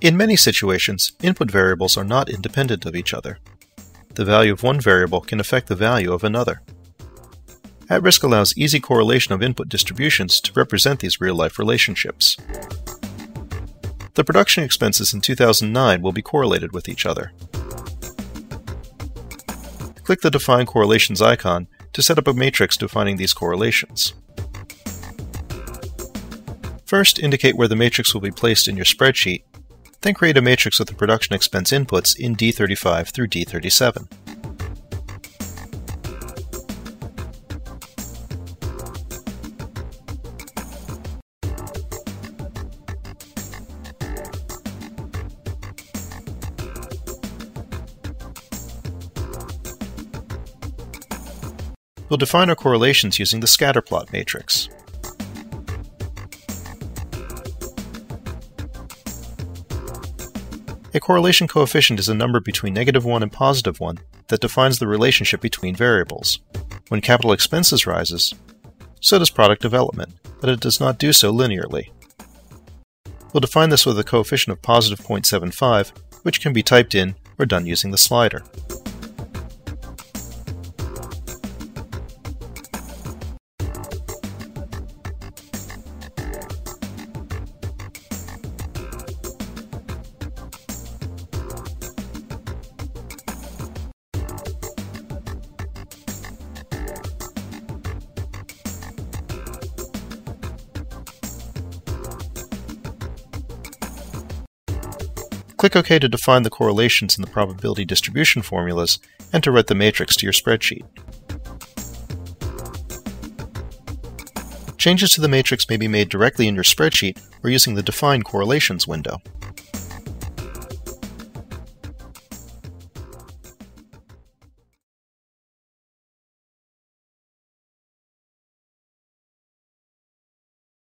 In many situations, input variables are not independent of each other. The value of one variable can affect the value of another. @RISK allows easy correlation of input distributions to represent these real-life relationships. The production expenses in 2009 will be correlated with each other. Click the Define Correlations icon to set up a matrix defining these correlations. First, indicate where the matrix will be placed in your spreadsheet, then create a matrix with the production expense inputs in D35 through D37. We'll define our correlations using the scatterplot matrix. A correlation coefficient is a number between negative 1 and positive 1 that defines the relationship between variables. When capital expenses rises, so does product development, but it does not do so linearly. We'll define this with a coefficient of positive 0.75, which can be typed in or done using the slider. Click OK to define the correlations in the probability distribution formulas and to write the matrix to your spreadsheet. Changes to the matrix may be made directly in your spreadsheet or using the Define Correlations window.